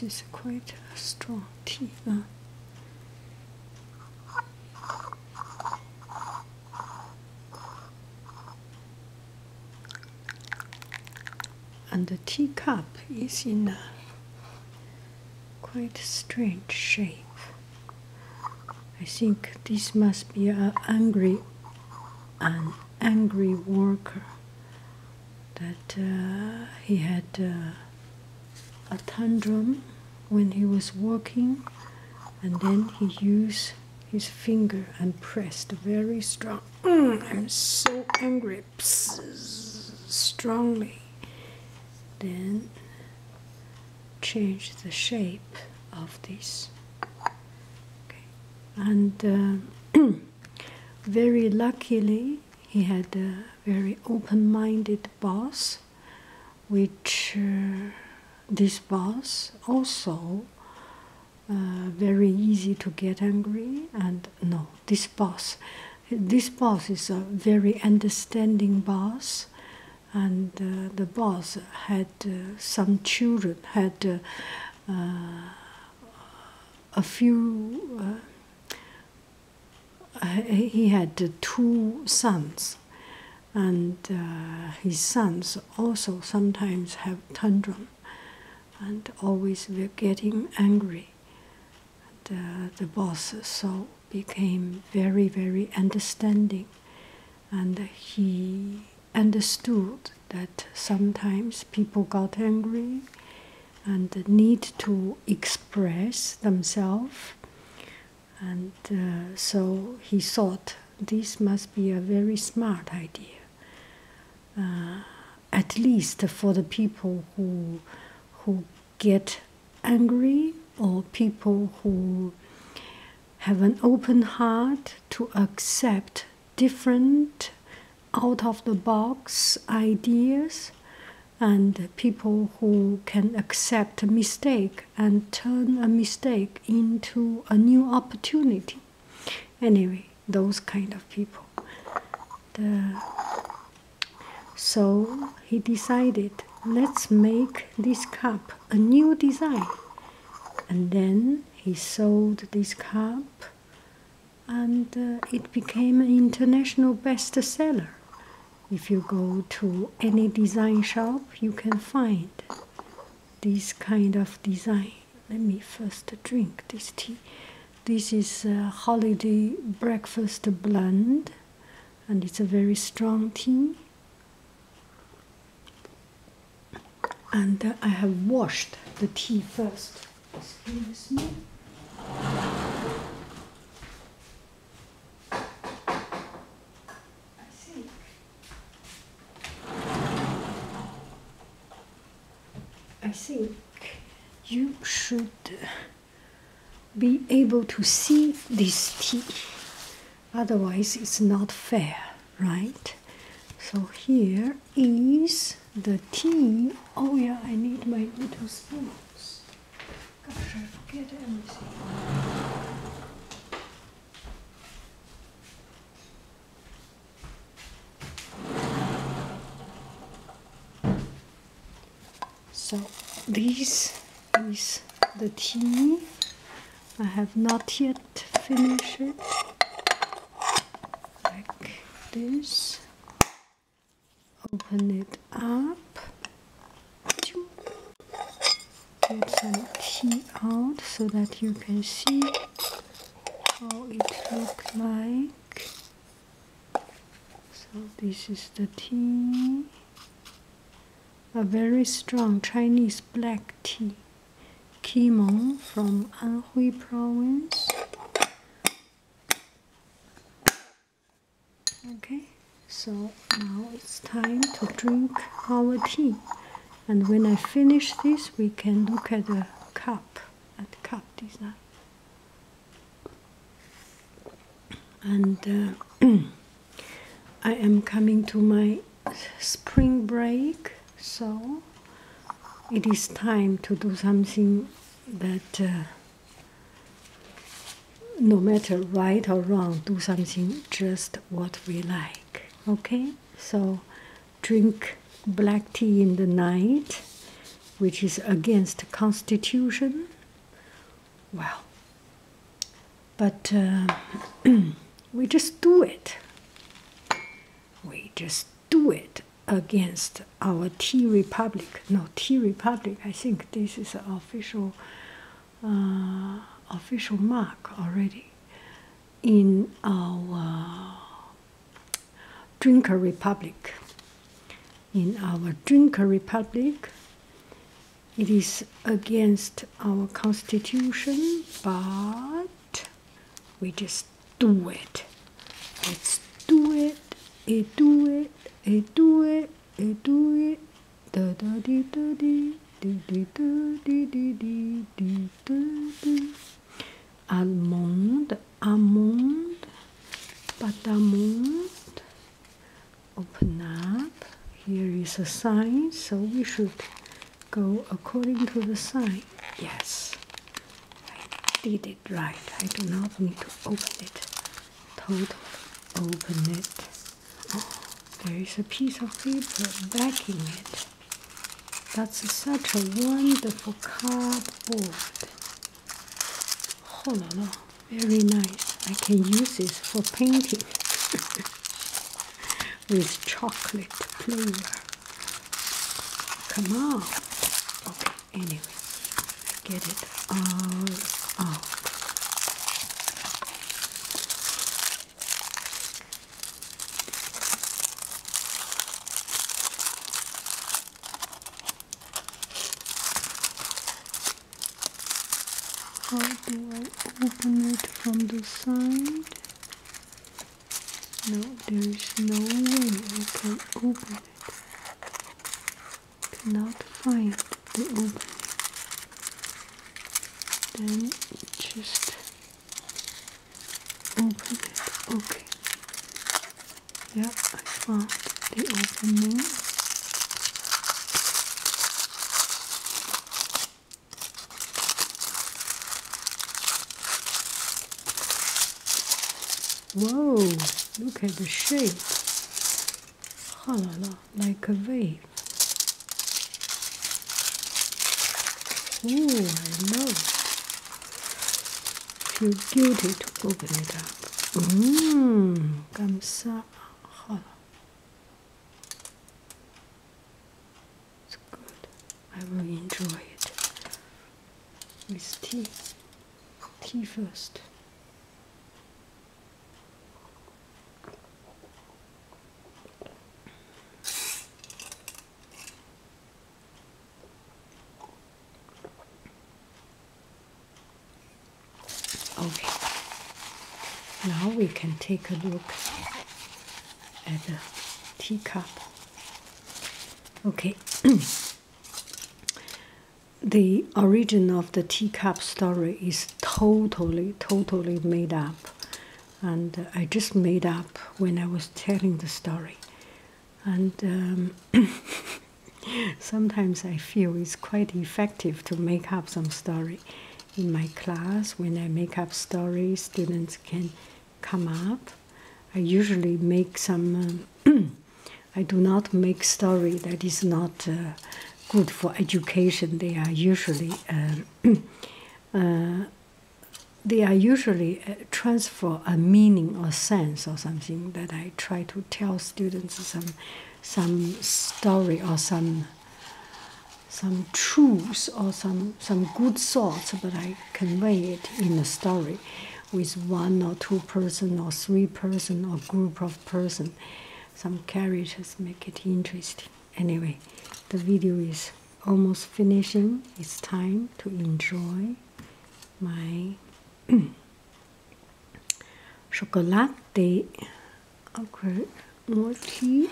This is quite a strong tea. And the teacup is in a quite strange shape. I think this must be an angry, an angry worker that uh, he had uh, a tantrum when he was working, and then he used his finger and pressed very strong. Mm, I'm so angry, strongly. Then change the shape of this. Okay. And uh, very luckily, he had a very open minded boss, which uh, this boss also uh, very easy to get angry and no this boss this boss is a very understanding boss and uh, the boss had uh, some children had a few he had two sons and his sons also sometimes have tantrum and always were getting angry. Uh, the boss so became very, very understanding, and he understood that sometimes people got angry and need to express themselves, and uh, so he thought this must be a very smart idea. Uh, at least for the people who who get angry or people who have an open heart to accept different out of the box ideas and people who can accept a mistake and turn a mistake into a new opportunity. Anyway those kind of people. The, so he decided let's make this cup a new design. And then he sold this cup and uh, it became an international bestseller. If you go to any design shop, you can find this kind of design. Let me first drink this tea. This is a holiday breakfast blend, and it's a very strong tea. And uh, I have washed the tea first. Excuse me. I think I think you should be able to see this tea. Otherwise, it's not fair, right? So here is the tea. Oh yeah, I need my little spoons. Gosh, I forget everything. So this is the tea. I have not yet finished it. Like this open it up. Get some tea out so that you can see how it looks like. So this is the tea. A very strong Chinese black tea. Keemun from Anhui province. Okay so now it's time to drink our tea. And when I finish this, we can look at the cup, at the cup design. And uh, I am coming to my spring break, so it is time to do something that uh, no matter right or wrong, do something just what we like. Okay, so drink black tea in the night which is against Constitution. Well, but uh, we just do it. We just do it against our Tea Republic. No, Tea Republic. I think this is an official uh, official mark already in our Drinker Republic. In our Drinker Republic, it is against our constitution, but we just do it. Let's do it, it do it, it do it, it do it. Da da dee da dee, dee dee da dee dee dee dee da dee. Almond, almond, batamond. Open up. Here is a sign, so we should go according to the sign. Yes, I did it right. I do not need to open it. Total. Open it. Oh, there is a piece of paper backing it. That's such a wonderful cardboard. Oh la la, very nice. I can use this for painting with chocolate flavor. Come on. Okay, anyway, get it all out. How do I open it from the side? No, there is no way I can open it. Cannot find the opening. Then just open it. Okay. Yeah, I found the opening. Whoa, look at the shape. Ha la la, like a wave. Oh, I love Feel guilty to open it up. Mmm. It's good. I will enjoy it with tea. Tea first. Okay. Now we can take a look at the teacup. Okay. the origin of the teacup story is totally, totally made up. And I just made up when I was telling the story. And um, sometimes I feel it's quite effective to make up some story in my class when I make up stories, students can come up. I usually make some. Um, I do not make story that is not uh, good for education. They are usually. Uh, uh, they are usually uh, transfer a meaning or sense or something that I try to tell students some some story or some some truths or some, some good thoughts, but I convey it in a story with one or two person or three person or group of person. Some characters make it interesting. Anyway, the video is almost finishing. It's time to enjoy my chocolate. Okay, more tea.